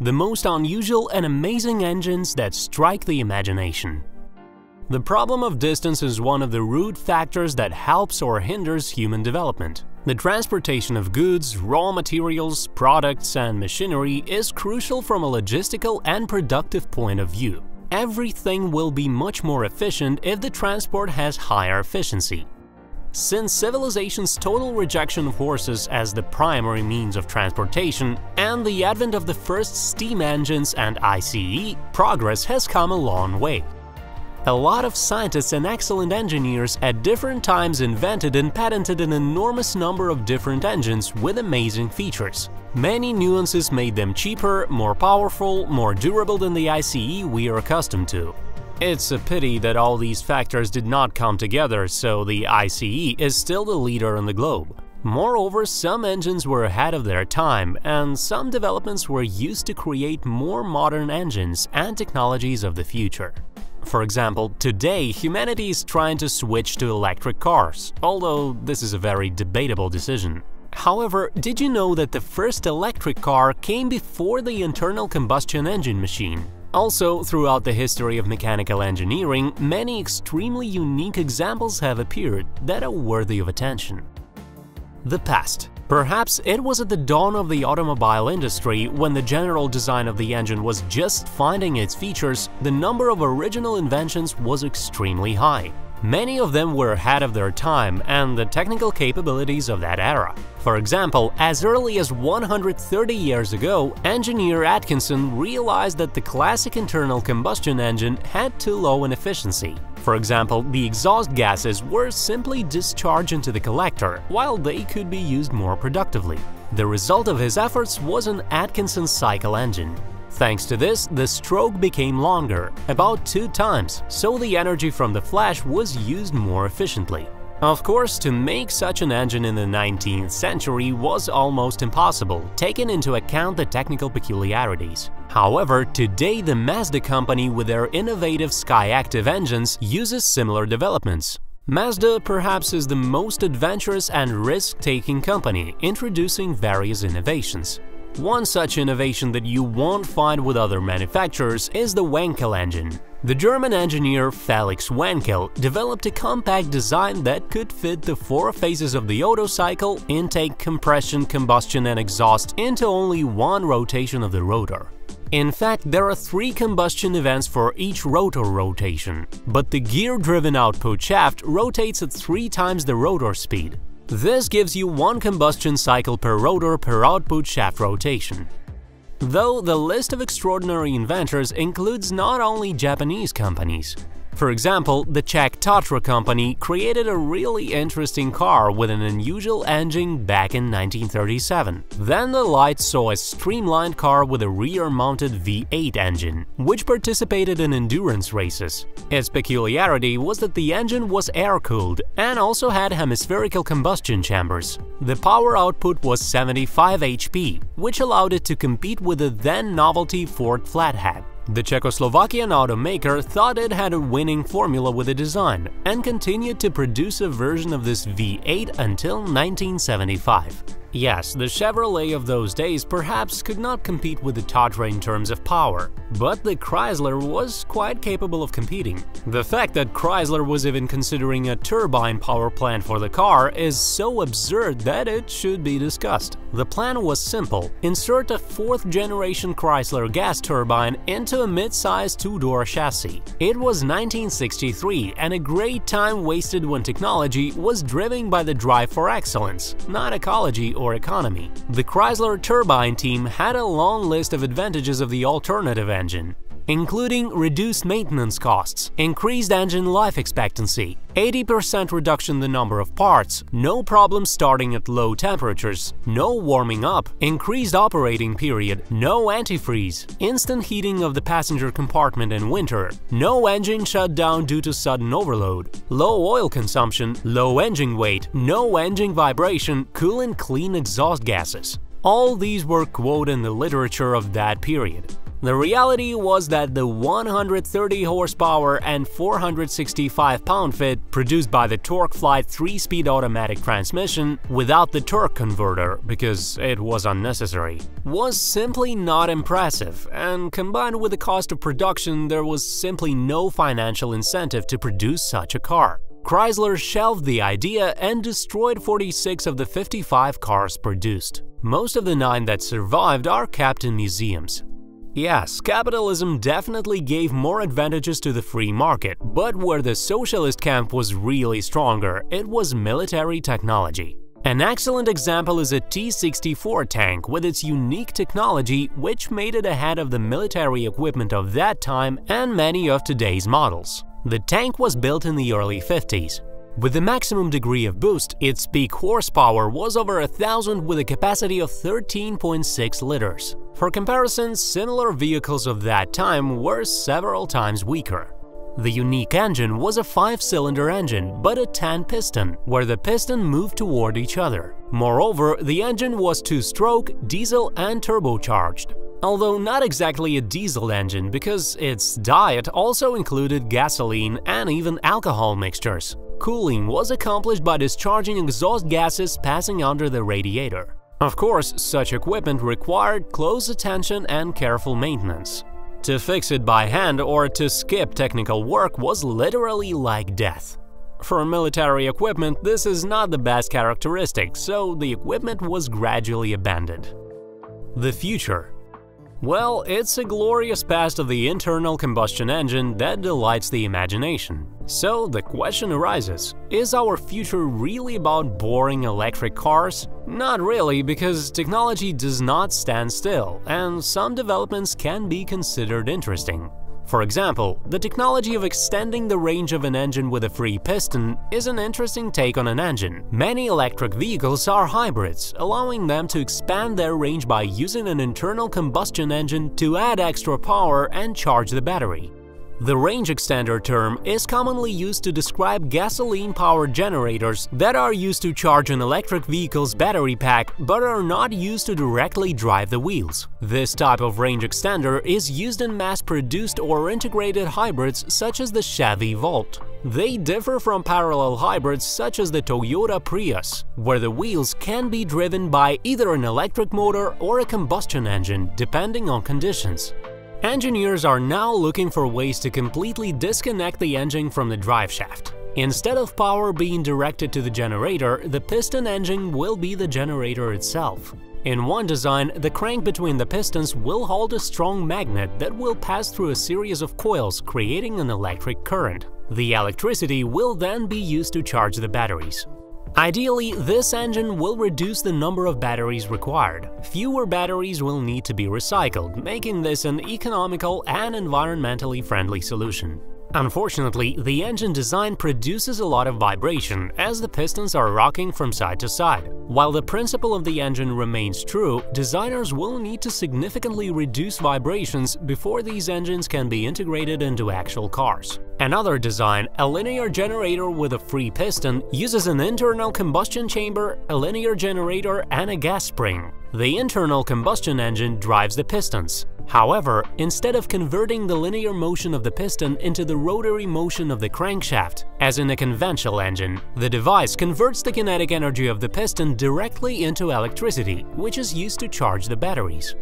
the most unusual and amazing engines that strike the imagination. The problem of distance is one of the root factors that helps or hinders human development. The transportation of goods, raw materials, products, and machinery is crucial from a logistical and productive point of view. Everything will be much more efficient if the transport has higher efficiency. Since civilization's total rejection of horses as the primary means of transportation and the advent of the first steam engines and ICE, progress has come a long way. A lot of scientists and excellent engineers at different times invented and patented an enormous number of different engines with amazing features. Many nuances made them cheaper, more powerful, more durable than the ICE we are accustomed to. It's a pity that all these factors did not come together, so the ICE is still the leader on the globe. Moreover, some engines were ahead of their time, and some developments were used to create more modern engines and technologies of the future. For example, today humanity is trying to switch to electric cars, although this is a very debatable decision. However, did you know that the first electric car came before the internal combustion engine machine? Also, throughout the history of mechanical engineering, many extremely unique examples have appeared that are worthy of attention. The past Perhaps it was at the dawn of the automobile industry, when the general design of the engine was just finding its features, the number of original inventions was extremely high. Many of them were ahead of their time and the technical capabilities of that era. For example, as early as 130 years ago, engineer Atkinson realized that the classic internal combustion engine had too low an efficiency. For example, the exhaust gases were simply discharged into the collector, while they could be used more productively. The result of his efforts was an Atkinson cycle engine. Thanks to this, the stroke became longer, about two times, so the energy from the flash was used more efficiently. Of course, to make such an engine in the 19th century was almost impossible, taking into account the technical peculiarities. However, today the Mazda company with their innovative Skyactiv engines uses similar developments. Mazda perhaps is the most adventurous and risk-taking company, introducing various innovations. One such innovation that you won't find with other manufacturers is the Wankel engine. The German engineer Felix Wankel developed a compact design that could fit the four phases of the Otto cycle – intake, compression, combustion and exhaust – into only one rotation of the rotor. In fact, there are three combustion events for each rotor rotation, but the gear-driven output shaft rotates at three times the rotor speed. This gives you one combustion cycle per rotor per output shaft rotation. Though the list of extraordinary inventors includes not only Japanese companies, for example, the Czech Tatra company created a really interesting car with an unusual engine back in 1937. Then the Light saw a streamlined car with a rear-mounted V8 engine, which participated in endurance races. Its peculiarity was that the engine was air-cooled and also had hemispherical combustion chambers. The power output was 75 HP, which allowed it to compete with the then novelty Ford Flathead. The Czechoslovakian automaker thought it had a winning formula with the design and continued to produce a version of this V8 until 1975. Yes, the Chevrolet of those days perhaps could not compete with the Tatra in terms of power, but the Chrysler was quite capable of competing. The fact that Chrysler was even considering a turbine power plant for the car is so absurd that it should be discussed. The plan was simple – insert a fourth-generation Chrysler gas turbine into a mid-sized two-door chassis. It was 1963 and a great time wasted when technology was driven by the drive for excellence, not ecology or economy. The Chrysler turbine team had a long list of advantages of the alternative engine, including reduced maintenance costs, increased engine life expectancy, 80% reduction in the number of parts, no problem starting at low temperatures, no warming up, increased operating period, no antifreeze, instant heating of the passenger compartment in winter, no engine shutdown due to sudden overload, low oil consumption, low engine weight, no engine vibration, cool and clean exhaust gases. All these were quoted in the literature of that period. The reality was that the 130 horsepower and 465 pound-feet produced by the TorqueFlite 3-speed automatic transmission without the torque converter, because it was unnecessary, was simply not impressive, and combined with the cost of production there was simply no financial incentive to produce such a car. Chrysler shelved the idea and destroyed 46 of the 55 cars produced. Most of the nine that survived are kept in museums. Yes, capitalism definitely gave more advantages to the free market, but where the socialist camp was really stronger, it was military technology. An excellent example is a T-64 tank with its unique technology which made it ahead of the military equipment of that time and many of today's models. The tank was built in the early 50s. With the maximum degree of boost, its peak horsepower was over a thousand with a capacity of 13.6 liters. For comparison, similar vehicles of that time were several times weaker. The unique engine was a 5-cylinder engine, but a 10-piston, where the piston moved toward each other. Moreover, the engine was two-stroke, diesel and turbocharged. Although not exactly a diesel engine because its diet also included gasoline and even alcohol mixtures. Cooling was accomplished by discharging exhaust gases passing under the radiator. Of course, such equipment required close attention and careful maintenance. To fix it by hand or to skip technical work was literally like death. For military equipment, this is not the best characteristic, so the equipment was gradually abandoned. The future well, it's a glorious past of the internal combustion engine that delights the imagination. So the question arises, is our future really about boring electric cars? Not really, because technology does not stand still, and some developments can be considered interesting. For example, the technology of extending the range of an engine with a free piston is an interesting take on an engine. Many electric vehicles are hybrids, allowing them to expand their range by using an internal combustion engine to add extra power and charge the battery. The range extender term is commonly used to describe gasoline-powered generators that are used to charge an electric vehicle's battery pack but are not used to directly drive the wheels. This type of range extender is used in mass-produced or integrated hybrids such as the Chevy Volt. They differ from parallel hybrids such as the Toyota Prius, where the wheels can be driven by either an electric motor or a combustion engine depending on conditions. Engineers are now looking for ways to completely disconnect the engine from the driveshaft. Instead of power being directed to the generator, the piston engine will be the generator itself. In one design, the crank between the pistons will hold a strong magnet that will pass through a series of coils, creating an electric current. The electricity will then be used to charge the batteries. Ideally, this engine will reduce the number of batteries required. Fewer batteries will need to be recycled, making this an economical and environmentally friendly solution. Unfortunately, the engine design produces a lot of vibration as the pistons are rocking from side to side. While the principle of the engine remains true, designers will need to significantly reduce vibrations before these engines can be integrated into actual cars. Another design, a linear generator with a free piston, uses an internal combustion chamber, a linear generator and a gas spring. The internal combustion engine drives the pistons. However, instead of converting the linear motion of the piston into the rotary motion of the crankshaft, as in a conventional engine, the device converts the kinetic energy of the piston directly into electricity, which is used to charge the batteries.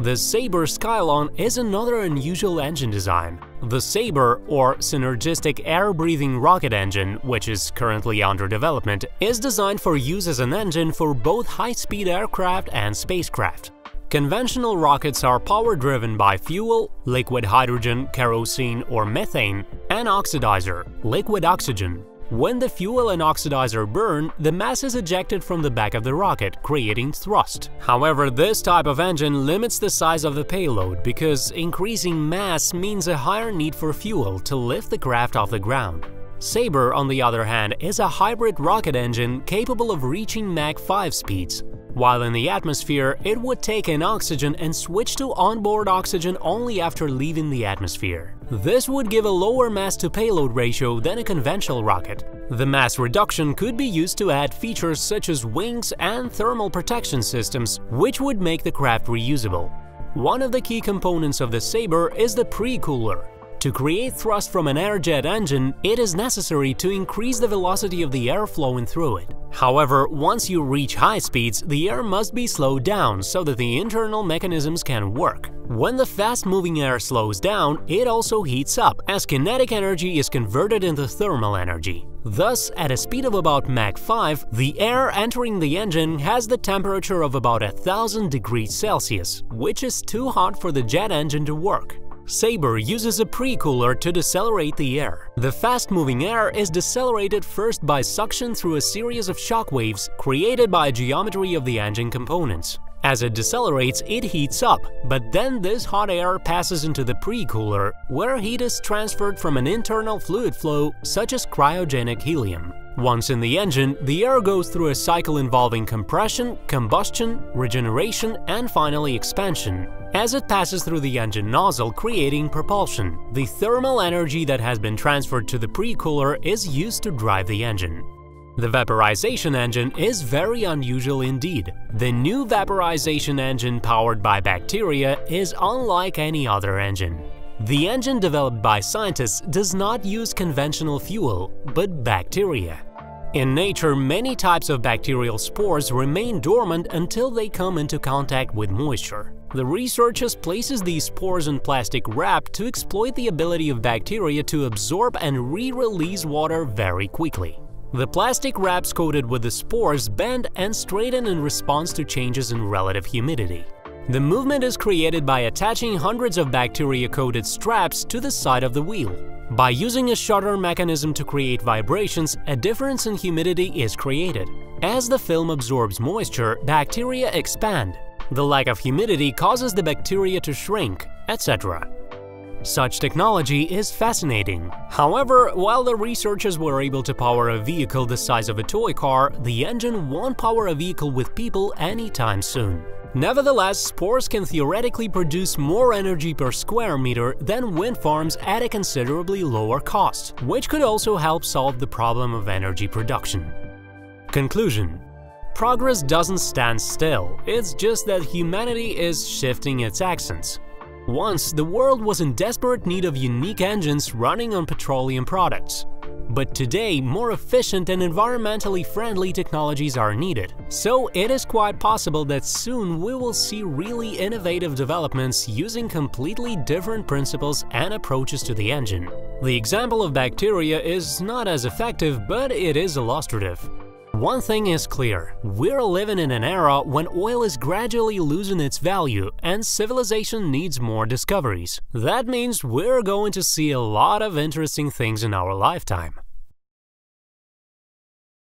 The Sabre Skylon is another unusual engine design. The Sabre, or Synergistic Air-Breathing Rocket Engine, which is currently under development, is designed for use as an engine for both high-speed aircraft and spacecraft. Conventional rockets are power-driven by fuel, liquid hydrogen, kerosene or methane, and oxidizer, liquid oxygen. When the fuel and oxidizer burn, the mass is ejected from the back of the rocket, creating thrust. However, this type of engine limits the size of the payload because increasing mass means a higher need for fuel to lift the craft off the ground. Sabre, on the other hand, is a hybrid rocket engine capable of reaching Mach 5 speeds. While in the atmosphere, it would take in oxygen and switch to onboard oxygen only after leaving the atmosphere. This would give a lower mass-to-payload ratio than a conventional rocket. The mass reduction could be used to add features such as wings and thermal protection systems, which would make the craft reusable. One of the key components of the Sabre is the pre-cooler, to create thrust from an airjet engine, it is necessary to increase the velocity of the air flowing through it. However, once you reach high speeds, the air must be slowed down so that the internal mechanisms can work. When the fast-moving air slows down, it also heats up, as kinetic energy is converted into thermal energy. Thus, at a speed of about Mach 5, the air entering the engine has the temperature of about 1000 degrees Celsius, which is too hot for the jet engine to work. Sabre uses a pre-cooler to decelerate the air. The fast-moving air is decelerated first by suction through a series of shock waves created by geometry of the engine components. As it decelerates, it heats up, but then this hot air passes into the pre-cooler, where heat is transferred from an internal fluid flow such as cryogenic helium. Once in the engine, the air goes through a cycle involving compression, combustion, regeneration, and finally expansion. As it passes through the engine nozzle creating propulsion, the thermal energy that has been transferred to the pre-cooler is used to drive the engine. The vaporization engine is very unusual indeed. The new vaporization engine powered by bacteria is unlike any other engine. The engine developed by scientists does not use conventional fuel, but bacteria. In nature, many types of bacterial spores remain dormant until they come into contact with moisture. The researchers places these spores in plastic wrap to exploit the ability of bacteria to absorb and re-release water very quickly. The plastic wraps coated with the spores bend and straighten in response to changes in relative humidity. The movement is created by attaching hundreds of bacteria-coated straps to the side of the wheel. By using a shutter mechanism to create vibrations, a difference in humidity is created. As the film absorbs moisture, bacteria expand. The lack of humidity causes the bacteria to shrink, etc. Such technology is fascinating. However, while the researchers were able to power a vehicle the size of a toy car, the engine won't power a vehicle with people anytime soon. Nevertheless, spores can theoretically produce more energy per square meter than wind farms at a considerably lower cost, which could also help solve the problem of energy production. Conclusion Progress doesn't stand still, it's just that humanity is shifting its accents. Once, the world was in desperate need of unique engines running on petroleum products. But today, more efficient and environmentally friendly technologies are needed. So it is quite possible that soon we will see really innovative developments using completely different principles and approaches to the engine. The example of bacteria is not as effective, but it is illustrative. One thing is clear, we're living in an era when oil is gradually losing its value and civilization needs more discoveries. That means we're going to see a lot of interesting things in our lifetime.